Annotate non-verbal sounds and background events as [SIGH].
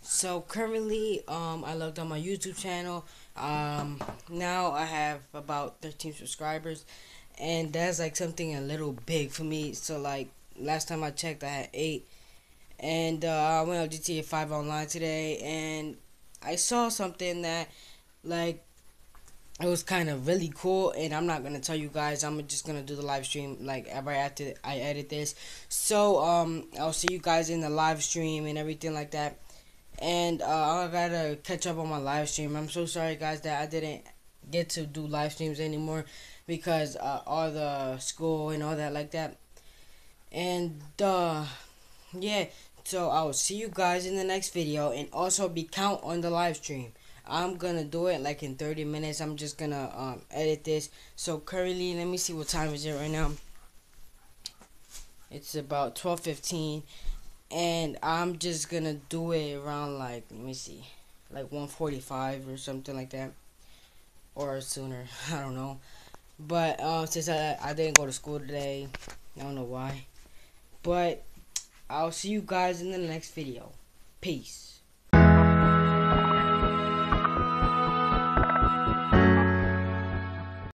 So currently, um, I logged on my YouTube channel. Um, now I have about 13 subscribers, and that's like something a little big for me. So like last time I checked, I had eight, and uh, I went on GTA 5 online today, and I saw something that like it was kind of really cool and i'm not gonna tell you guys i'm just gonna do the live stream like right after i edit this so um i'll see you guys in the live stream and everything like that and uh, I gotta catch up on my live stream. I'm so sorry, guys, that I didn't get to do live streams anymore because uh, all the school and all that like that. And uh, yeah, so I will see you guys in the next video and also be count on the live stream. I'm gonna do it like in 30 minutes. I'm just gonna um, edit this. So currently, let me see what time is it right now. It's about 12:15 and I'm just gonna do it around like let me see, like 1:45 or something like that, or sooner. [LAUGHS] I don't know, but uh, since I I didn't go to school today, I don't know why, but I'll see you guys in the next video. Peace.